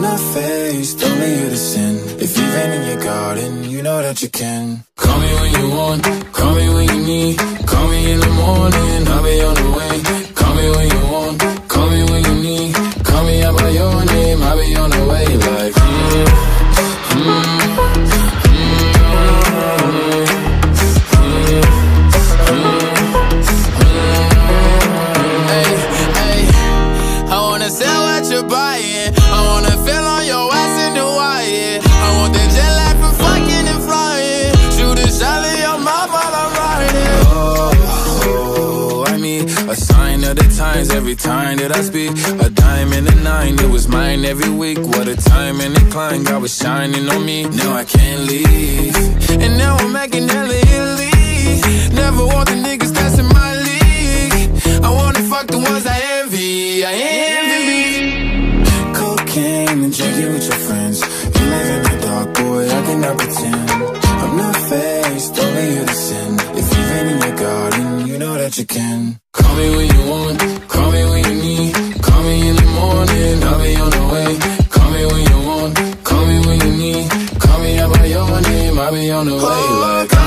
I'm not faced, only you to sin. If you've in your garden, you know that you can. Call me when you want, call me when you need. Call me in the morning, I'll be on the way. Call me when you want, call me when you need. Call me out by your name, I'll be on the way. Like, times every time that I speak. A dime and a nine, it was mine every week. What a time and a climb, God was shining on me. Now I can't leave. And now I'm making morning, I'll be on the way. Call me when you want, call me when you need. Call me out by your name, I'll be on the way. Like